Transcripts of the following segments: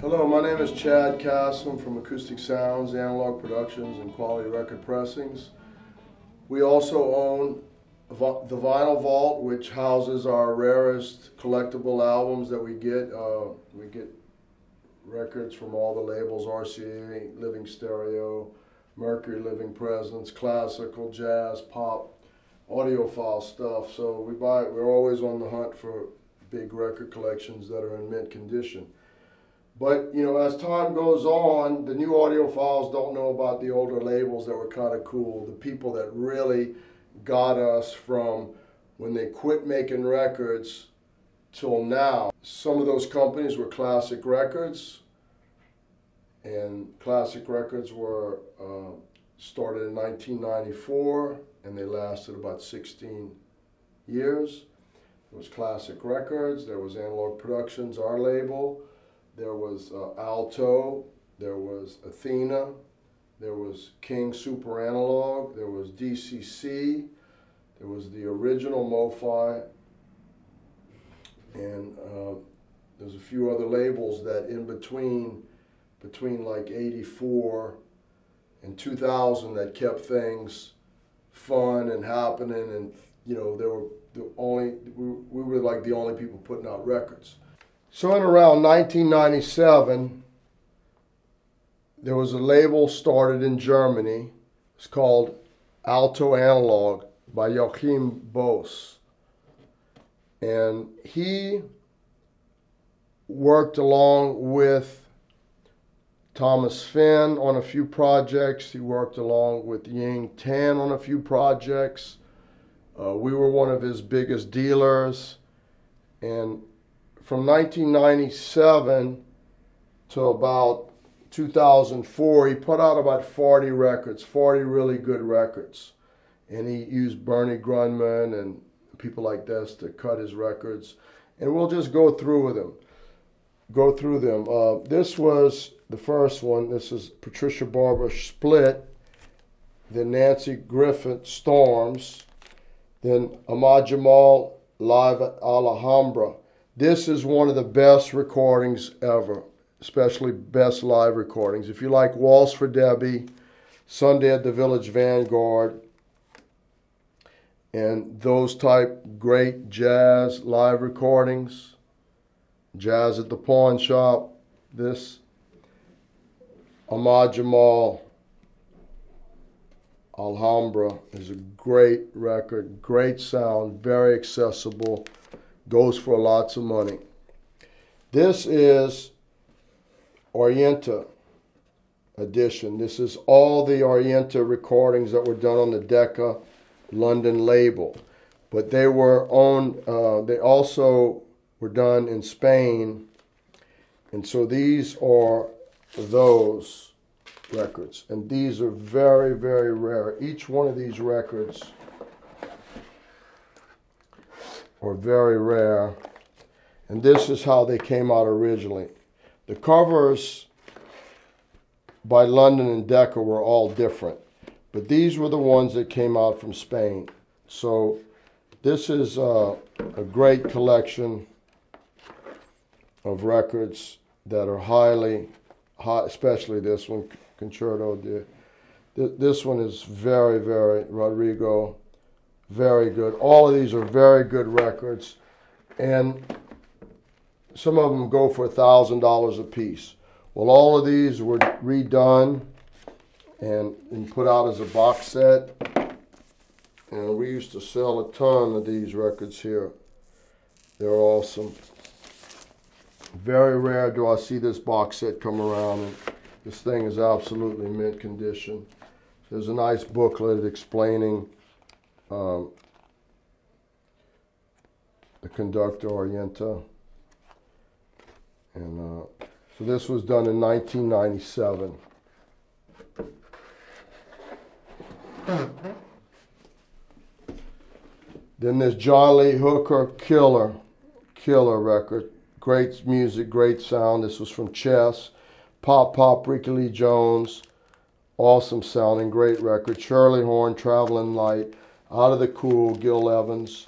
Hello, my name is Chad Kassem from Acoustic Sounds, Analog Productions, and Quality Record Pressings. We also own the Vinyl Vault, which houses our rarest collectible albums that we get. Uh, we get records from all the labels RCA, Living Stereo, Mercury Living Presence, classical, jazz, pop, audiophile stuff. So we buy. We're always on the hunt for big record collections that are in mint condition. But you know, as time goes on, the new audiophiles don't know about the older labels that were kind of cool. The people that really got us from when they quit making records till now. Some of those companies were Classic Records, and Classic Records were uh, started in 1994, and they lasted about 16 years. There was Classic Records, there was Analog Productions, our label, there was uh, Alto, there was Athena, there was King Super Analog, there was DCC, there was the original MoFi, and uh, there's a few other labels that in between, between like 84 and 2000 that kept things fun and happening and you know they were the only we were like the only people putting out records so in around 1997 there was a label started in germany it's called alto analog by joachim bose and he worked along with Thomas Finn on a few projects. He worked along with Ying Tan on a few projects. Uh, we were one of his biggest dealers. And from 1997 to about 2004, he put out about 40 records, 40 really good records. And he used Bernie Grundman and people like this to cut his records. And we'll just go through with them. Go through them. Uh, this was the first one. This is Patricia Barber Split. Then Nanci Griffith Storms. Then Ahmad Jamal live at Alhambra. This is one of the best recordings ever, especially best live recordings. If you like Waltz for Debby, Sunday at the Village Vanguard, and those type great jazz live recordings, jazz at the pawn shop, this Ahmad Jamal Alhambra is a great record, great sound, very accessible, goes for lots of money. This is Argenta edition. This is all the Argenta recordings that were done on the Decca London label, but they were on. Uh, they also were done in Spain, and so these are those records. And these are very, very rare. Each one of these records are very rare. And this is how they came out originally. The covers by London and Decca were all different, but these were the ones that came out from Spain. So this is a great collection of records that are highly hot, especially this one, Concerto. This one is very, very, Rodrigo, very good. All of these are very good records. And some of them go for a $1,000 a piece. Well, all of these were redone and, and put out as a box set. And we used to sell a ton of these records here. They're awesome. Very rare do I see this box set come around and this thing is absolutely mint condition. There's a nice booklet explaining um, the conductor Argenta. And uh, so this was done in 1997. Then there's John Lee Hooker Killer, Killer record. Great music, great sound. This was from Chess. Pop Pop, Rickie Lee Jones. Awesome sounding, great record. Shirley Horn, Traveling Light. Out of the Cool, Gil Evans.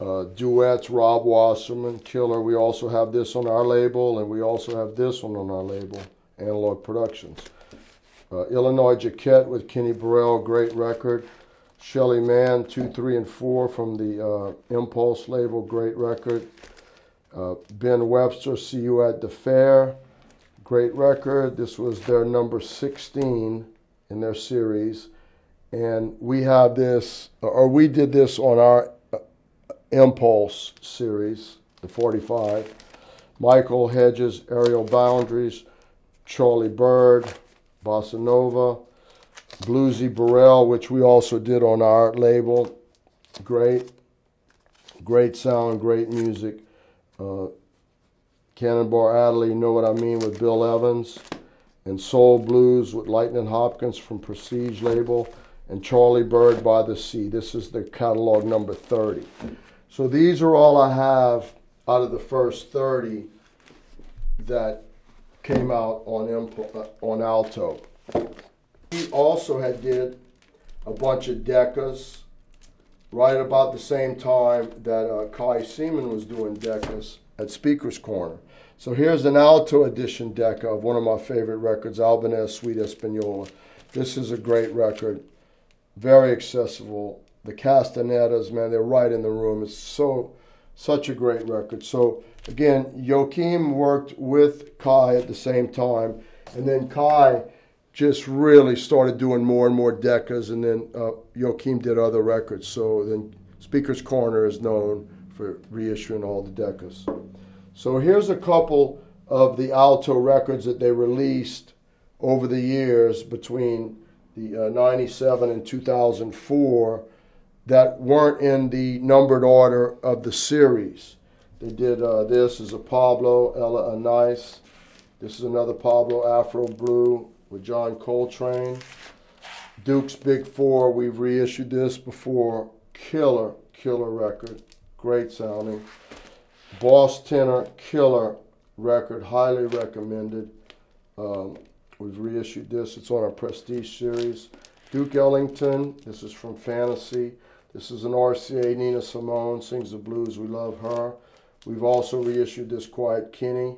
uh, duets, Rob Wasserman, Killer. We also have this on our label, and we also have this one on our label, Analog Productions. Uh, Illinois Jacquet with Kenny Burrell, great record. Shelly Manne, 2, 3, and 4 from the uh, Impulse label, great record. Uh, ben Webster, See You at the Fair, great record. This was their number 16 in their series. And we have this, or we did this on our uh, Impulse series, the 45. Michael Hedges, Aerial Boundaries, Charlie Byrd, Bossa Nova, Bluesy Burrell, which we also did on our label. Great, great sound, great music. Uh, Cannonball Adderley, you know what I mean, with Bill Evans. And Soul Blues with Lightning Hopkins from Prestige label. And Charlie Byrd by the Sea. This is the catalog number 30. So these are all I have out of the first 30 that came out on uh, on alto. He also had did a bunch of Deccas right about the same time that uh, Kai Seemann was doing Deccas at Speaker's Corner. So here's an alto edition Decca of one of my favorite records, Albéniz Suite Espanola. This is a great record, very accessible. The castanetas, man, they're right in the room. It's so such a great record. So again, Joachim worked with Kai at the same time, and then Kai just really started doing more and more Deccas, and then uh, Joachim did other records. So then Speaker's Corner is known for reissuing all the Deccas. So here's a couple of the alto records that they released over the years between the uh, 97 and 2004 that weren't in the numbered order of the series. They did uh, this is a Pablo Ella Nice. This is another Pablo Afro Blue with John Coltrane. Duke's Big Four, we've reissued this before. Killer, killer record. Great sounding. Boss Tenor, killer record. Highly recommended. Um, we've reissued this. It's on our Prestige series. Duke Ellington, this is from Fantasy. This is an RCA. Nina Simone sings the blues. We love her. We've also reissued this Quiet Kenny,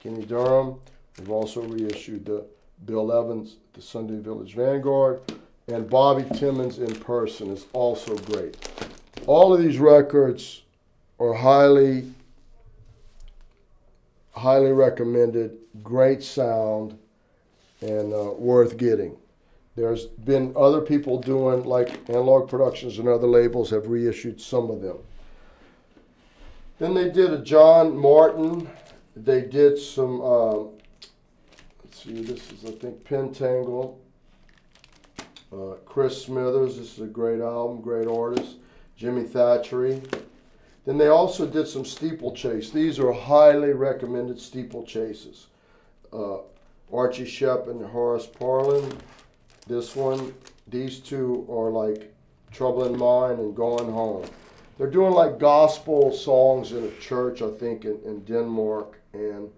Kenny Dorham. We've also reissued the Bill Evans, the Sunday Village Vanguard, and Bobby Timmons in person is also great. All of these records are highly, highly recommended, great sound, and uh, worth getting. There's been other people doing, like Analog Productions and other labels have reissued some of them. Then they did a John Martyn. They did some, uh, let's see, this is, I think, Pentangle. Uh, Chris Smithers, this is a great album, great artist. Jimmy Thackery. Then they also did some steeplechase. These are highly recommended steeplechases. Uh, Archie Shepp and Horace Parlan. This one, these two are like Trouble in Mind and Going Home. They're doing like gospel songs in a church, I think, in, in Denmark, and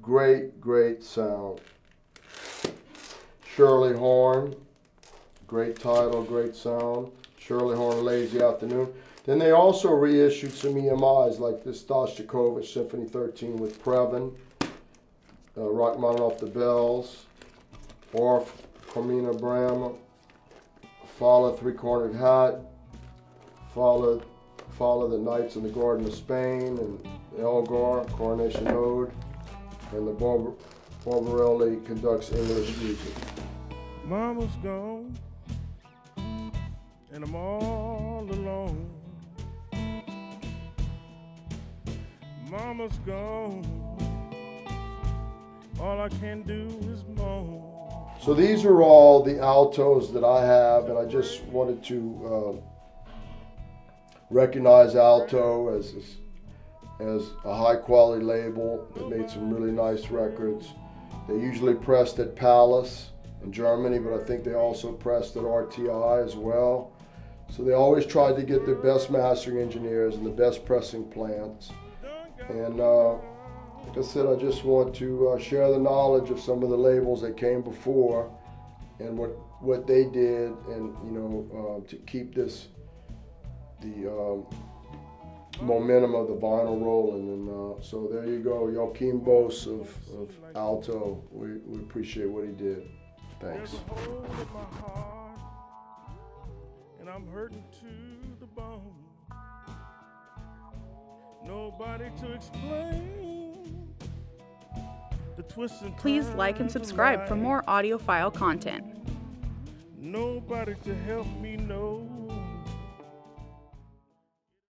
great, great sound. Shirley Horn, great title, great sound. Shirley Horn, Lazy Afternoon. Then they also reissued some EMIs like this Shostakovich Symphony 13 with Previn, uh, Rachmaninoff the Bells, Orff Carmina Burana, Falla Three Cornered Hat, Falla, Falla the Nights in the Garden of Spain, and Elgar, Coronation Ode, and the Barber, Barbirolli conducts English music. Mama's gone, and I'm all alone. Mama's gone, all I can do is moan. So these are all the altos that I have, and I just wanted to uh, recognize Alto as, as a high quality label that made some really nice records. They usually pressed at Pallas in Germany, but I think they also pressed at RTI as well. So they always tried to get the best mastering engineers and the best pressing plants. And uh, like I said, I just want to uh, share the knowledge of some of the labels that came before and what what they did, and you know, uh, to keep this the um, momentum of the vinyl rolling. And uh, so there you go, Joachim Bose of, of Alto. We, we appreciate what he did. Thanks. And I'm hurting to the bone. Nobody to explain Please like and subscribe for more audiophile content. Nobody to help me know